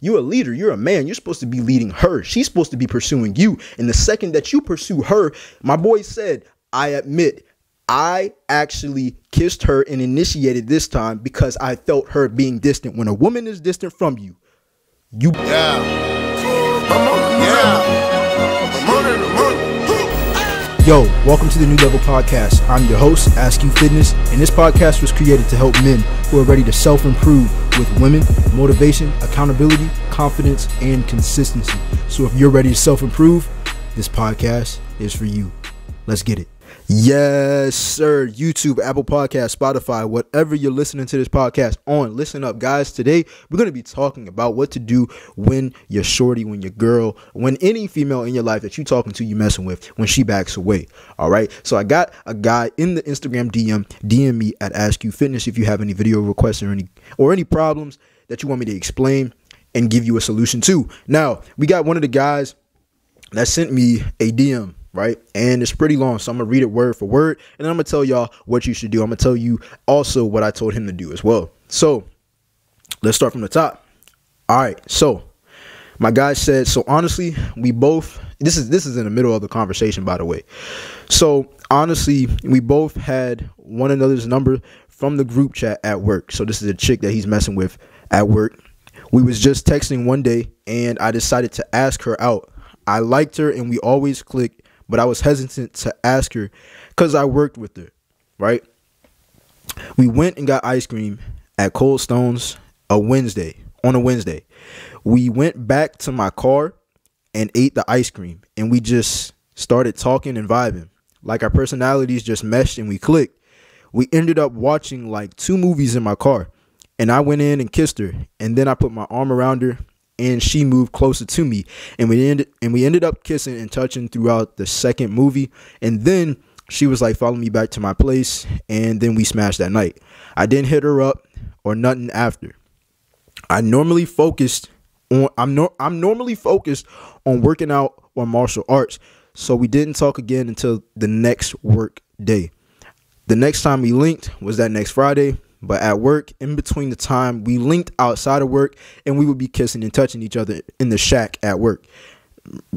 You're a leader. You're a man. You're supposed to be leading her. She's supposed to be pursuing you. And the second that you pursue her, my boy said, I admit, I actually kissed her and initiated this time because I felt her being distant. When a woman is distant from you, you. Yeah. Yo, welcome to the New Level Podcast. I'm your host, AskUFitness, and this podcast was created to help men who are ready to self improve with women, motivation, accountability, confidence, and consistency. So if you're ready to self improve, this podcast is for you. Let's get it. Yes, sir. YouTube, Apple Podcast, Spotify, whatever you're listening to this podcast on. Listen up, guys. Today, we're going to be talking about what to do when your shorty, when your girl, when any female in your life that you're talking to, you messing with, when she backs away. All right. So I got a guy in the Instagram DM, DM me at AskUFitness if you have any video requests or any or any problems that you want me to explain and give you a solution to. Now, we got one of the guys that sent me a DM right? And it's pretty long, so I'm gonna read it word for word, and I'm gonna tell y'all what you should do. I'm gonna tell you also what I told him to do as well. So let's start from the top. All right, so my guy said, so honestly, we both this is this is in the middle of the conversation, by the way. So honestly, we both had one another's number from the group chat at work. So this is a chick that he's messing with at work. We was just texting one day and I decided to ask her out. I liked her and we always clicked but I was hesitant to ask her because I worked with her, right? We went and got ice cream at Cold Stones a Wednesday, on a Wednesday. We went back to my car and ate the ice cream, and we just started talking and vibing. Like our personalities just meshed and we clicked. We ended up watching like two movies in my car, and I went in and kissed her, and then I put my arm around her and she moved closer to me. And we ended and we ended up kissing and touching throughout the second movie. And then she was like follow me back to my place. And then we smashed that night. I didn't hit her up or nothing after. I normally focused on i'm no, i'm normally focused on working out or martial arts. So we didn't talk again until the next work day. The next time we linked was that next friday but at work, in between the time we linked outside of work, and we would be kissing and touching each other in the shack at work.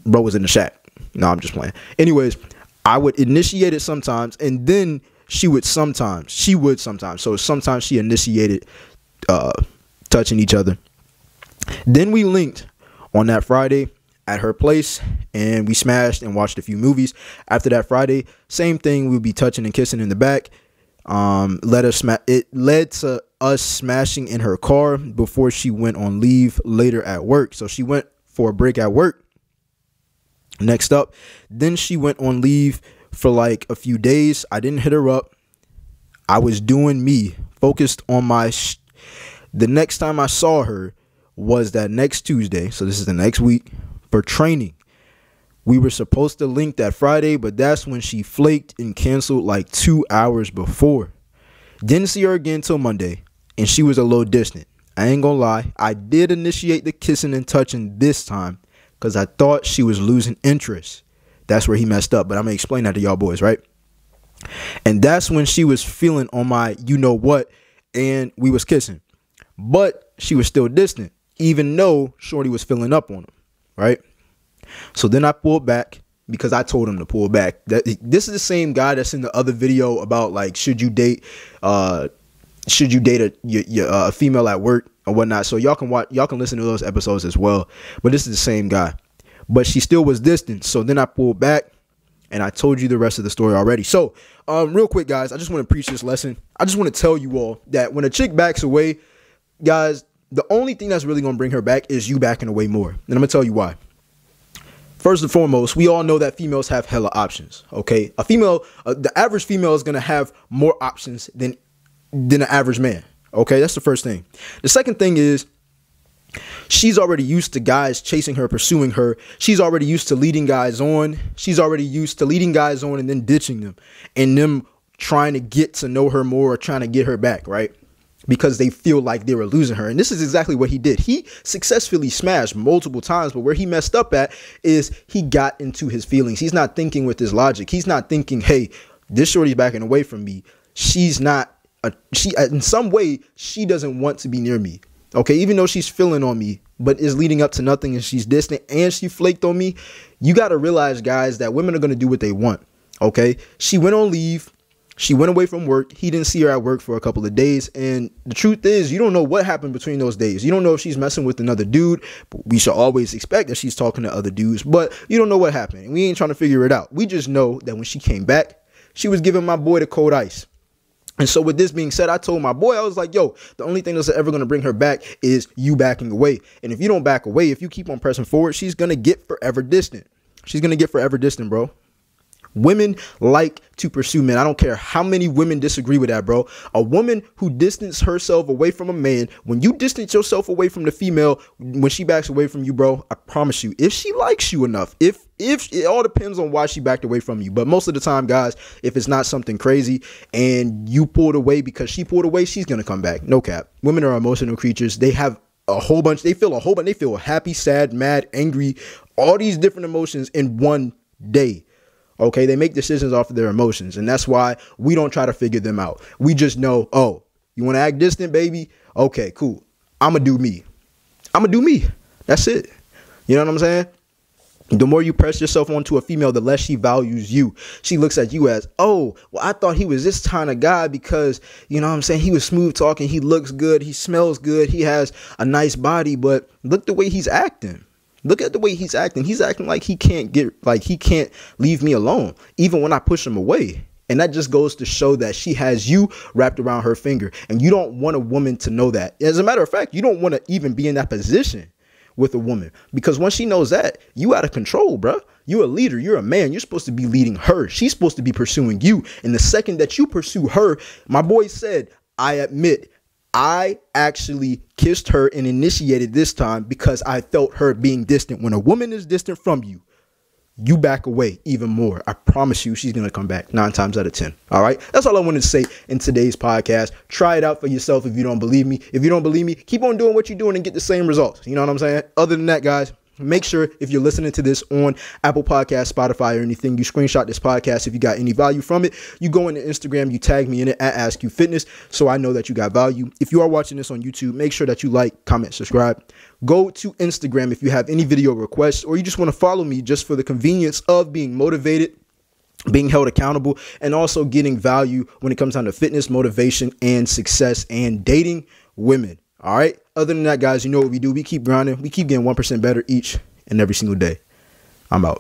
Bro was in the shack. No, I'm just playing. Anyways, I would initiate it sometimes, and then she would sometimes. She would sometimes. So sometimes she initiated uh, touching each other. Then we linked on that Friday at her place and we smashed and watched a few movies. After that Friday, same thing, we'd be touching and kissing in the back um, led us sma- it led to us smashing in her car before she went on leave later at work. So she went for a break at work. Next up, then she went on leave for like a few days. I didn't hit her up. I was doing me, focused on my. The next time I saw her was that next Tuesday. So this is the next week for training. We were supposed to link that Friday, but that's when she flaked and canceled like two hours before. Didn't see her again till Monday, and she was a little distant. I ain't gonna lie, I did initiate the kissing and touching this time because I thought she was losing interest. That's where he messed up, but I'm gonna explain that to y'all boys, right? And that's when she was feeling on my you know what, and we was kissing. But she was still distant, even though Shorty was filling up on him, right? So then I pulled back because I told him to pull back. That this is the same guy that's in the other video about like should you date uh should you date a your, your, uh, female at work or whatnot. So y'all can watch y'all can listen to those episodes as well. But this is the same guy. But she still was distant. So then I pulled back and I told you the rest of the story already. So, um, real quick, guys, I just want to preach this lesson. I just want to tell you all that when a chick backs away, guys, the only thing that's really gonna bring her back is you backing away more. And I'm gonna tell you why. First and foremost, we all know that females have hella options. Okay, a female, uh, the average female is gonna have more options than than an average man. Okay, that's the first thing. The second thing is she's already used to guys chasing her, pursuing her. She's already used to leading guys on. She's already used to leading guys on and then ditching them, and them trying to get to know her more or trying to get her back. Right because they feel like they were losing her. And this is exactly what he did. He successfully smashed multiple times, but where he messed up at is he got into his feelings. He's not thinking with his logic. He's not thinking, hey, this shorty's backing away from me. She's not a she in some way she doesn't want to be near me. Okay, even though she's feeling on me, but is leading up to nothing and she's distant and she flaked on me, you got to realize, guys, that women are going to do what they want. Okay. She went on leave. She went away from work. He didn't see her at work for a couple of days. And the truth is, you don't know what happened between those days. You don't know if she's messing with another dude. we should always expect that she's talking to other dudes, but you don't know what happened. we ain't trying to figure it out. We just know that when she came back, she was giving my boy the cold ice. And so, with this being said, I told my boy, I was like, yo, the only thing that's ever going to bring her back is you backing away. And if you don't back away, if you keep on pressing forward, she's going to get forever distant. She's going to get forever distant, bro. Women like to pursue men. I don't care how many women disagree with that, bro. A woman who distances herself away from a man, when you distance yourself away from the female, when she backs away from you, bro, I promise you, if she likes you enough, if if it all depends on why she backed away from you. But most of the time, guys, if it's not something crazy and you pulled away because she pulled away, she's gonna come back. No cap. Women are emotional creatures. They have a whole bunch, they feel a whole bunch, they feel happy, sad, mad, angry, all these different emotions in one day. Okay, they make decisions off of their emotions, and that's why we don't try to figure them out. We just know, oh, you want to act distant, baby? Okay, cool. I'm gonna do me. I'm gonna do me. That's it. You know what I'm saying? The more you press yourself onto a female, the less she values you. She looks at you as, oh, well, I thought he was this kind of guy because, you know what I'm saying? He was smooth talking. He looks good. He smells good. He has a nice body, but look the way he's acting. Look at the way he's acting. He's acting like he can't get like he can't leave me alone, even when I push him away. And that just goes to show that she has you wrapped around her finger. And you don't want a woman to know that. As a matter of fact, you don't want to even be in that position with a woman because once she knows that, you out of control, bro. You're a leader. You're a man. You're supposed to be leading her. She's supposed to be pursuing you. And the second that you pursue her, my boy said, I admit I actually kissed her and initiated this time because I felt her being distant. When a woman is distant from you, you back away even more. I promise you, she's gonna come back nine times out of ten. All right, that's all I wanted to say in today's podcast. Try it out for yourself if you don't believe me. If you don't believe me, keep on doing what you're doing and get the same results. You know what I'm saying? Other than that, guys, Make sure if you're listening to this on Apple Podcast, Spotify, or anything, you screenshot this podcast. If you got any value from it, you go into Instagram, you tag me in it at AskUFitness, so I know that you got value. If you are watching this on YouTube, make sure that you like, comment, subscribe. Go to Instagram if you have any video requests, or you just want to follow me just for the convenience of being motivated being held accountable and also getting value when it comes down to fitness, motivation, and success and dating women. All right. Other than that, guys, you know what we do. We keep grinding. We keep getting 1% better each and every single day. I'm out.